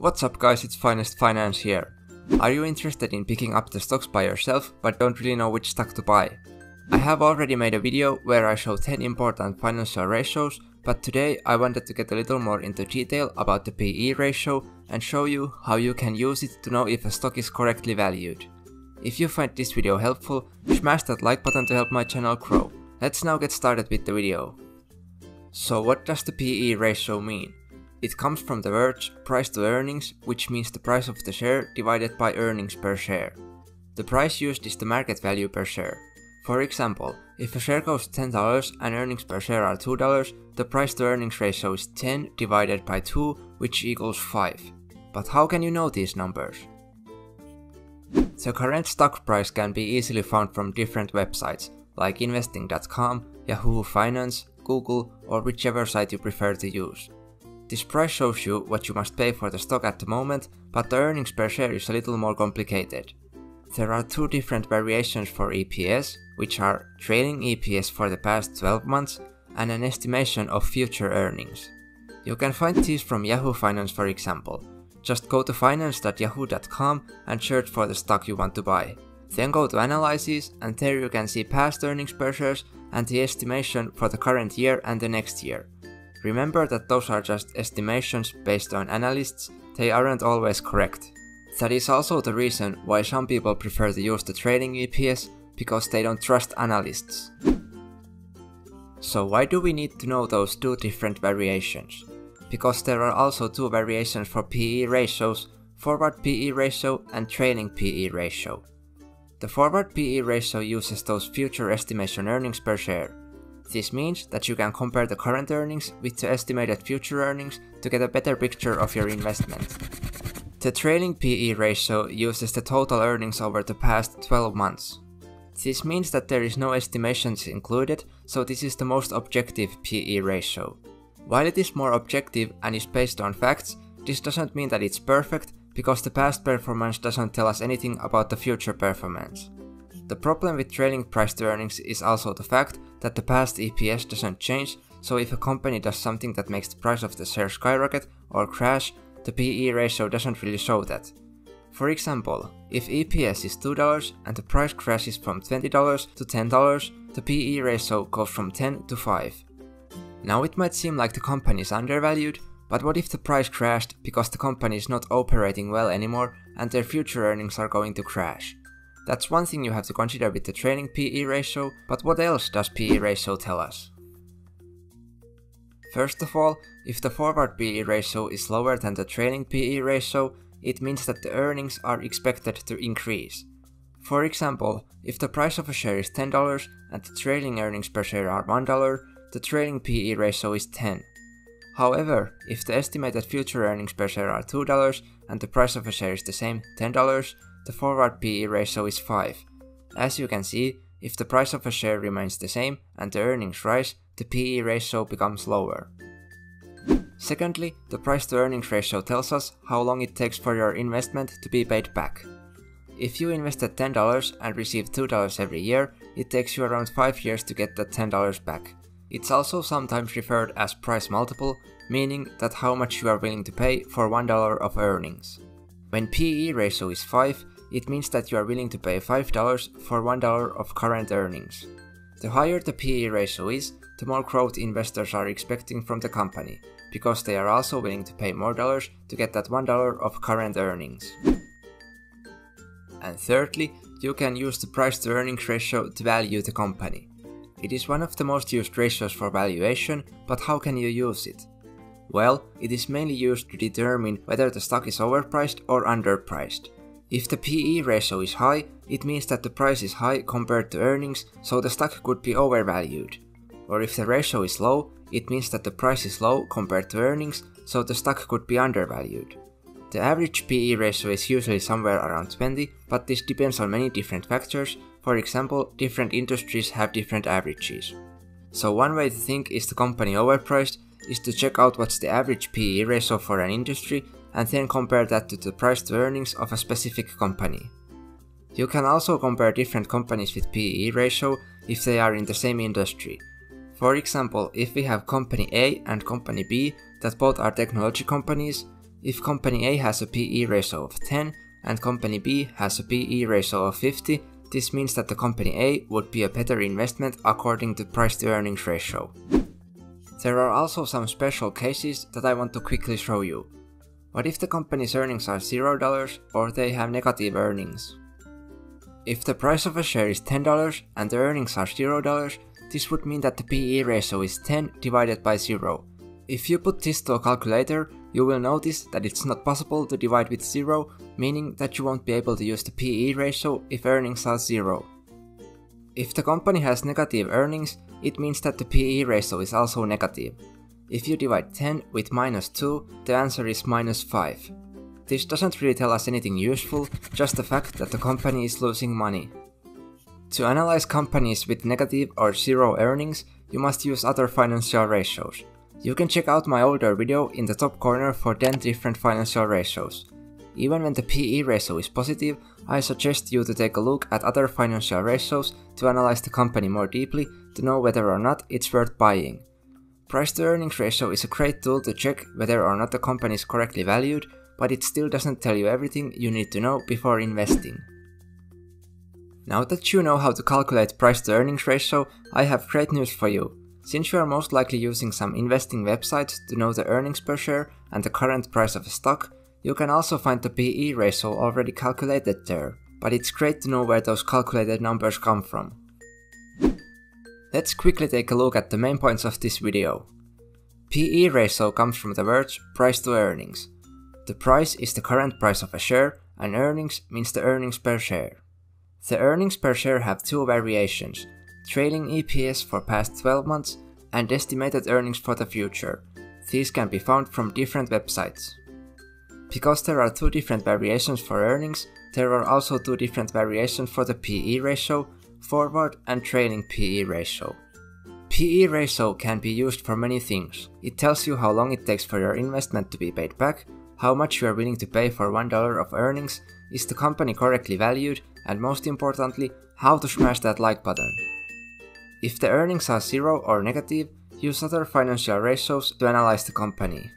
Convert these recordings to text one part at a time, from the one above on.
What's up guys, it's Finest Finance here. Are you interested in picking up the stocks by yourself but don't really know which stock to buy? I have already made a video where I show 10 important financial ratios, but today I wanted to get a little more into detail about the PE ratio and show you how you can use it to know if a stock is correctly valued. If you find this video helpful, smash that like button to help my channel grow. Let's now get started with the video. So what does the PE ratio mean? It comes from the words price to earnings, which means the price of the share divided by earnings per share. The price used is the market value per share. For example, if a share costs $10 and earnings per share are $2, the price to earnings ratio is 10 divided by 2, which equals 5. But how can you know these numbers? The current stock price can be easily found from different websites, like investing.com, Yahoo Finance, Google, or whichever site you prefer to use. This price shows you what you must pay for the stock at the moment, but the earnings per share is a little more complicated. There are two different variations for EPS, which are trailing EPS for the past 12 months and an estimation of future earnings. You can find these from Yahoo Finance for example. Just go to finance.yahoo.com and search for the stock you want to buy. Then go to analysis and there you can see past earnings per shares and the estimation for the current year and the next year. Remember that those are just estimations based on analysts, they aren't always correct. That is also the reason why some people prefer to use the trailing EPS, because they don't trust analysts. So why do we need to know those two different variations? Because there are also two variations for PE ratios, forward PE ratio and trailing PE ratio. The forward PE ratio uses those future estimation earnings per share. This means that you can compare the current earnings with the estimated future earnings to get a better picture of your investment. The trailing PE ratio uses the total earnings over the past 12 months. This means that there is no estimations included, so this is the most objective PE ratio. While it is more objective and is based on facts, this doesn't mean that it's perfect, because the past performance doesn't tell us anything about the future performance. The problem with trailing price to earnings is also the fact that the past EPS doesn't change, so if a company does something that makes the price of the share skyrocket or crash, the PE ratio doesn't really show that. For example, if EPS is $2 and the price crashes from $20 to $10, the PE ratio goes from 10 to 5. Now it might seem like the company is undervalued, but what if the price crashed because the company is not operating well anymore and their future earnings are going to crash? That's one thing you have to consider with the trailing PE ratio, but what else does PE ratio tell us? First of all, if the forward PE ratio is lower than the trailing PE ratio, it means that the earnings are expected to increase. For example, if the price of a share is $10 and the trailing earnings per share are $1, the trailing PE ratio is 10. However, if the estimated future earnings per share are $2 and the price of a share is the same $10, the forward PE ratio is 5. As you can see, if the price of a share remains the same and the earnings rise, the PE ratio becomes lower. Secondly, the price to earnings ratio tells us how long it takes for your investment to be paid back. If you invested $10 and receive $2 every year, it takes you around 5 years to get that $10 back. It's also sometimes referred as price multiple, meaning that how much you are willing to pay for $1 of earnings. When PE ratio is 5, it means that you are willing to pay $5 for $1 of current earnings. The higher the PE ratio is, the more growth investors are expecting from the company, because they are also willing to pay more dollars to get that $1 of current earnings. And thirdly, you can use the price to earnings ratio to value the company. It is one of the most used ratios for valuation, but how can you use it? Well, it is mainly used to determine whether the stock is overpriced or underpriced. If the PE ratio is high, it means that the price is high compared to earnings, so the stock could be overvalued. Or if the ratio is low, it means that the price is low compared to earnings, so the stock could be undervalued. The average PE ratio is usually somewhere around 20, but this depends on many different factors, for example, different industries have different averages. So one way to think is the company overpriced is to check out what's the average PE ratio for an industry and then compare that to the price to earnings of a specific company. You can also compare different companies with PE ratio if they are in the same industry. For example, if we have company A and company B that both are technology companies, If company A has a PE ratio of 10 and company B has a PE ratio of 50, this means that the company A would be a better investment according to price to earnings ratio. There are also some special cases that I want to quickly show you. What if the company's earnings are $0 or they have negative earnings? If the price of a share is $10 and the earnings are $0, this would mean that the PE ratio is 10 divided by 0. If you put this to a calculator, you will notice that it's not possible to divide with 0, meaning that you won't be able to use the PE ratio if earnings are 0. If the company has negative earnings, it means that the PE ratio is also negative. If you divide 10 with minus 2, the answer is minus 5. This doesn't really tell us anything useful, just the fact that the company is losing money. To analyze companies with negative or zero earnings, you must use other financial ratios. You can check out my older video in the top corner for 10 different financial ratios. Even when the PE ratio is positive, I suggest you to take a look at other financial ratios to analyze the company more deeply to know whether or not it's worth buying. Price to earnings ratio is a great tool to check whether or not the company is correctly valued, but it still doesn't tell you everything you need to know before investing. Now that you know how to calculate price to earnings ratio, I have great news for you. Since you are most likely using some investing websites to know the earnings per share and the current price of a stock, you can also find the PE ratio already calculated there, but it's great to know where those calculated numbers come from. Let's quickly take a look at the main points of this video. PE ratio comes from the words price to earnings. The price is the current price of a share and earnings means the earnings per share. The earnings per share have two variations, trailing EPS for past 12 months and estimated earnings for the future. These can be found from different websites. Because there are two different variations for earnings, there are also two different variations for the PE ratio, forward and trailing PE ratio. PE ratio can be used for many things. It tells you how long it takes for your investment to be paid back, how much you are willing to pay for $1 of earnings, is the company correctly valued, and most importantly, how to smash that like button. If the earnings are zero or negative, use other financial ratios to analyze the company.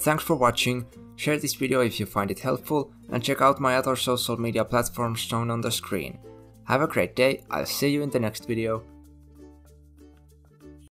Thanks for watching, share this video if you find it helpful and check out my other social media platforms shown on the screen. Have a great day, I'll see you in the next video.